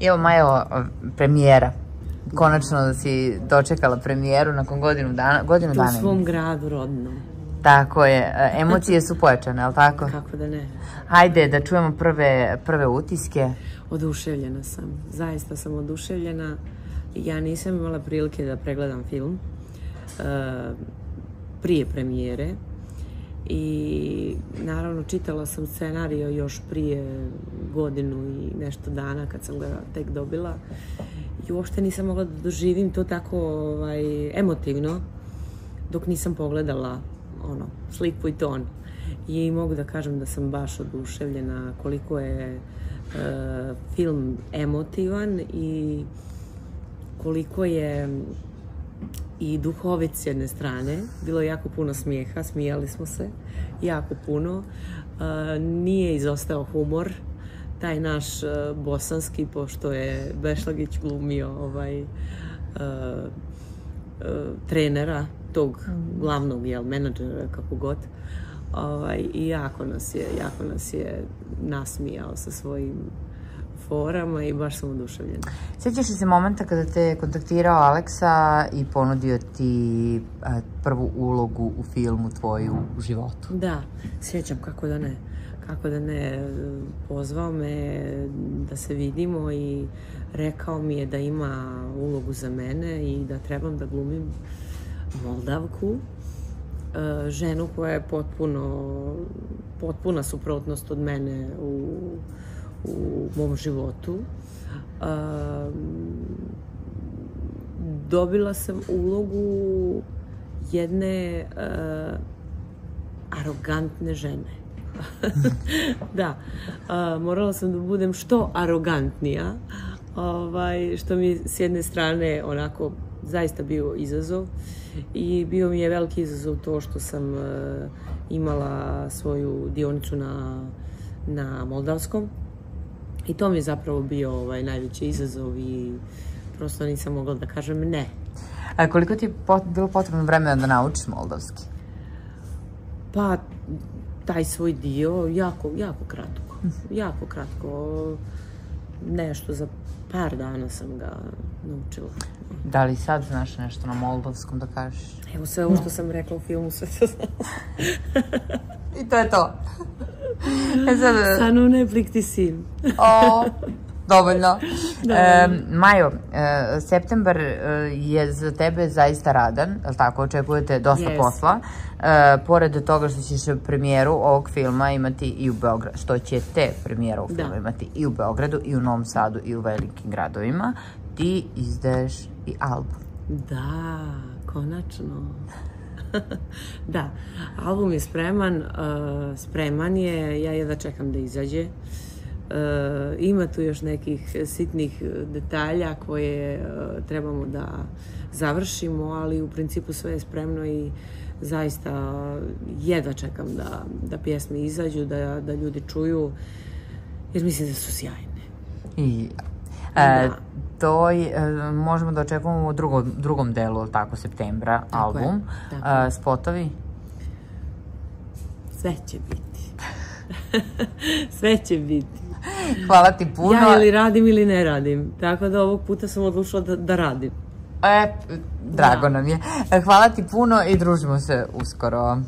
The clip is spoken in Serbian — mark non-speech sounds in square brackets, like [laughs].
Evo Majo, premijera. Konačno da si dočekala premijeru nakon godinu dana. Godinu U dana. svom gradu rodnom. Tako je. E, Emocije su pojačane, je li tako? Kako da ne. Hajde da čujemo prve, prve utiske. Oduševljena sam. Zaista sam oduševljena. Ja nisam imala prilike da pregledam film e, prije premijere i naravno čitala sam scenario još prije godinu i nešto dana kad sam ga tek dobila i uopšte nisam mogla da doživim to tako ovaj, emotivno dok nisam pogledala ono, sliku i ton. I mogu da kažem da sam baš oduševljena koliko je e, film emotivan i koliko je i duhovit s jedne strane. Bilo je jako puno smijeha, smijali smo se jako puno. E, nije izostao humor, taj naš e, bosanski, pošto je Bešlagić glumio ovaj, e, trenera, tog glavnog, jel, menadžera, kako god. Ovaj, I jako nas je, jako nas je nasmijao sa svojim forama i baš sam oduševljena. Sjećaš li se momenta kada te je kontaktirao Aleksa i ponudio ti a, prvu ulogu u filmu tvoju u životu? Da, sjećam kako da ne. Kako da ne, pozvao me da se vidimo i rekao mi je da ima ulogu za mene i da trebam da glumim Moldavku, e, ženu koja je potpuno, potpuna suprotnost od mene u, u mom životu. Dobila sam ulogu jedne uh, arogantne žene. [laughs] da, uh, morala sam da budem što arogantnija, ovaj, što mi s jedne strane onako zaista bio izazov i bio mi je veliki izazov to što sam uh, imala svoju dionicu na, na Moldavskom i to mi je zapravo bio ovaj, najveći izazov i prosto nisam mogla da kažem ne. A koliko ti je pot, bilo potrebno vremena da naučiš moldavski? Pa, taj svoj dio, jako, jako kratko. Jako kratko. Nešto za par dana sam ga naučila. Da li sad znaš nešto na moldavskom da kažeš? Evo sve ovo što sam rekla u filmu, sve to znam. [laughs] I to je to. E sad, Sa nu ne plikti sin. o, dovoljno. [laughs] E, Majo, e, septembar e, je za tebe zaista radan, je li tako? Očekujete dosta Jest. posla. E, pored toga što ćeš premijeru ovog filma imati i u Beogradu, što ćete premijeru ovog Da. filma imati i u Beogradu, i u Novom Sadu, i u velikim gradovima, ti izdaješ i album. Da, konačno. [laughs] da, album je spreman, uh, spreman je, ja jedva čekam da izađe. Uh, ima tu još nekih sitnih detalja koje uh, trebamo da završimo, ali u principu sve je spremno i zaista jedva čekam da, da pjesme izađu, da, da ljudi čuju, jer mislim da su sjajne. I e, Da. To je, e, možemo da očekujemo u drugom, drugom delu, jel tako, septembra, Tako je, album. tako je. E, spotovi? Sve će biti. [laughs] sve će biti. Hvala ti puno. Ja ili radim ili ne radim. Tako da ovog puta sam odlučila da, da radim. E, drago Da. nam je. E, Hvala ti puno i družimo se uskoro.